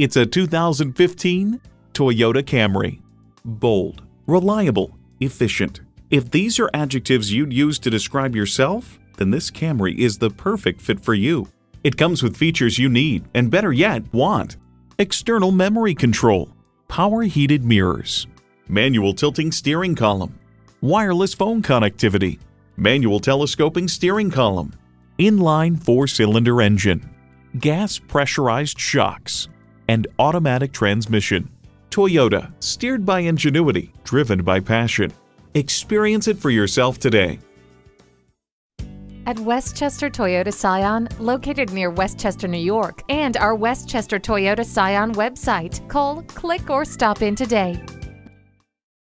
It's a 2015 Toyota Camry. Bold, reliable, efficient. If these are adjectives you'd use to describe yourself, then this Camry is the perfect fit for you. It comes with features you need, and better yet, want. External memory control, power heated mirrors, manual tilting steering column, wireless phone connectivity, manual telescoping steering column, inline four cylinder engine, gas pressurized shocks, and automatic transmission. Toyota, steered by ingenuity, driven by passion. Experience it for yourself today. At Westchester Toyota Scion, located near Westchester, New York, and our Westchester Toyota Scion website, call, click, or stop in today.